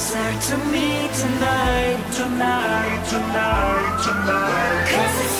closer, to me tonight, tonight, tonight, tonight. Cause it's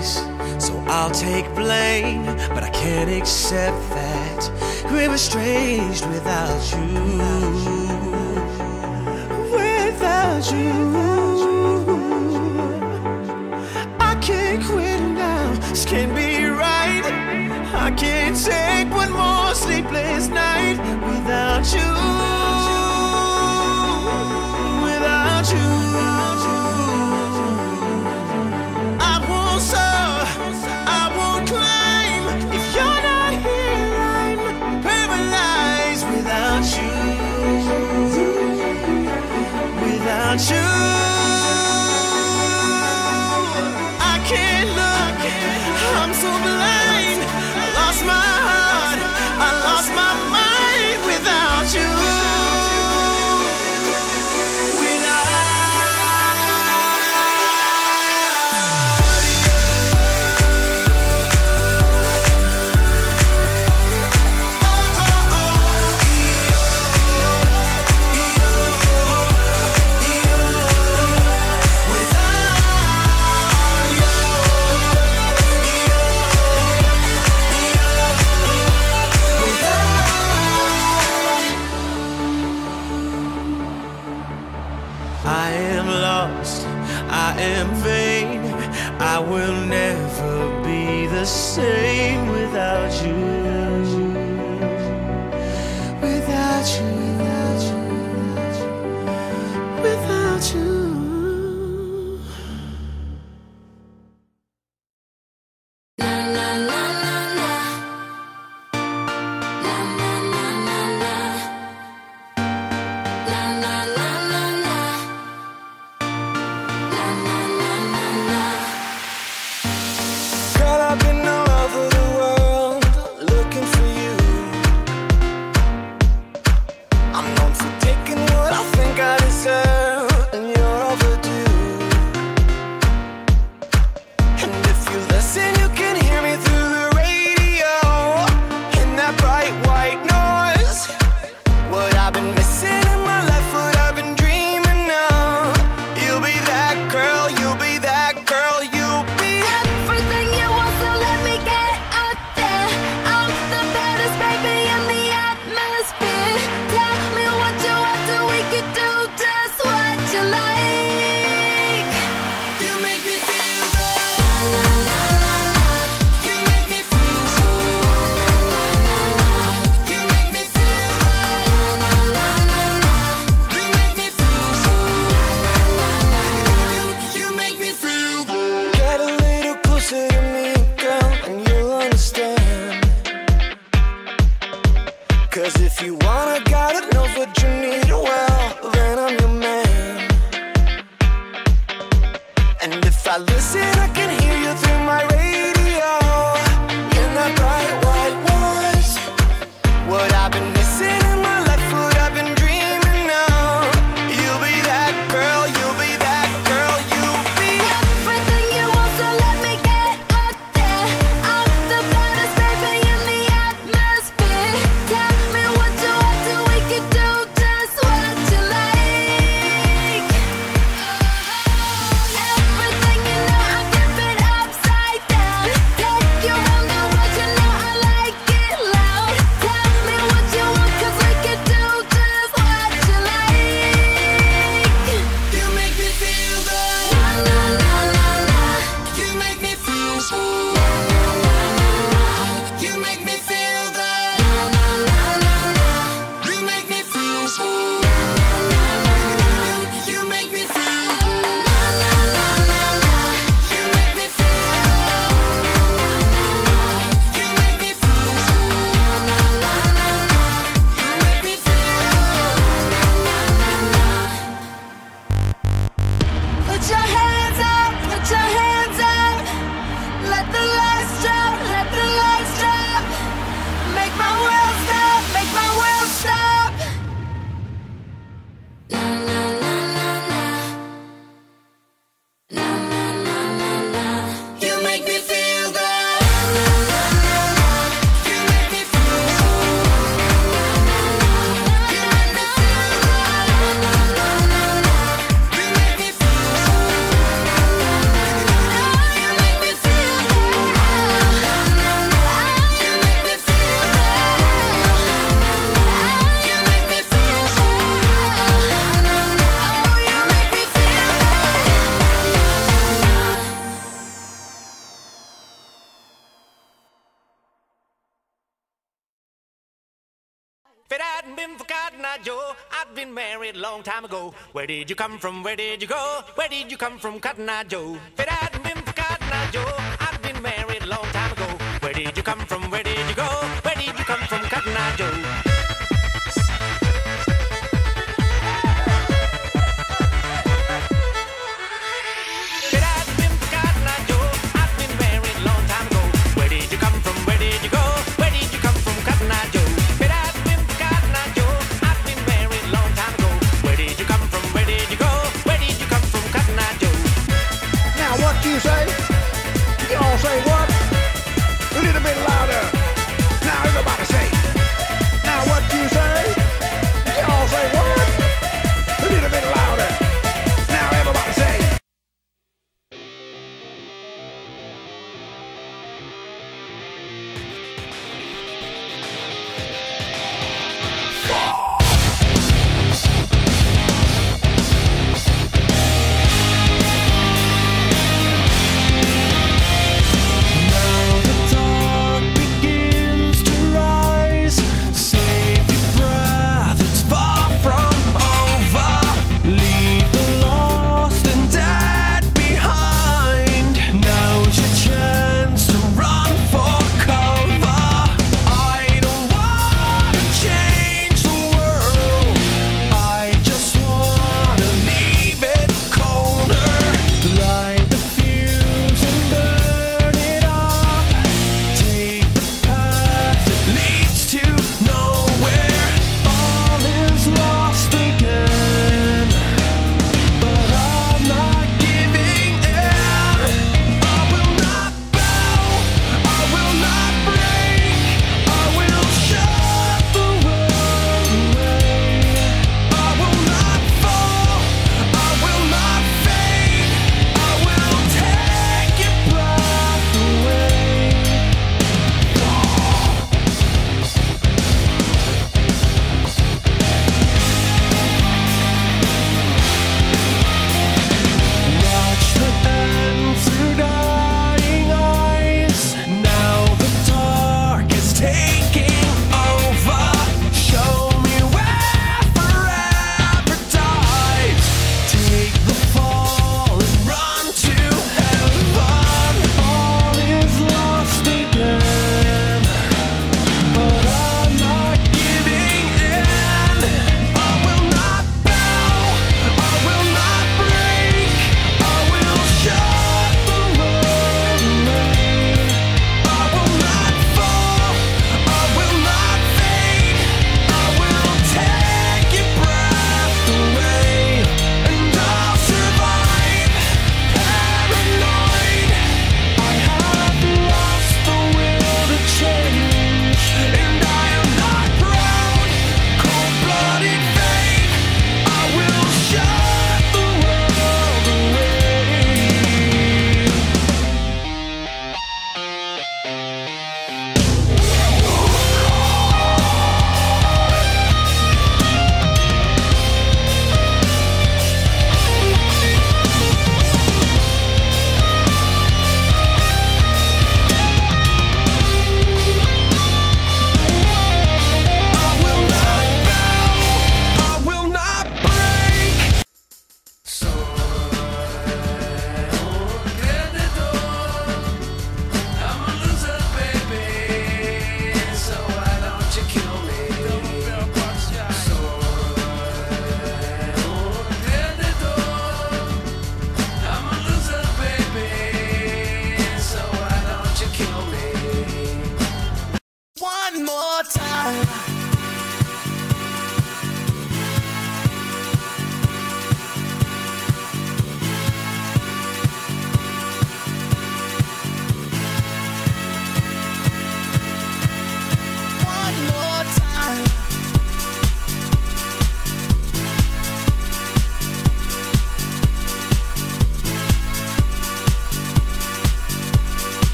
erase, so I'll take blame. But I can't accept that we're estranged without you. Without you. I can't quit now, this can't be right. I can't take one more sleepless night without you. I am vain. I will never be the same without you. listen, I can hear you through my radio. G.I. Joe. I've been married long time ago. Where did you come from? Where did you go? Where did you come from, Cotton Eye Joe?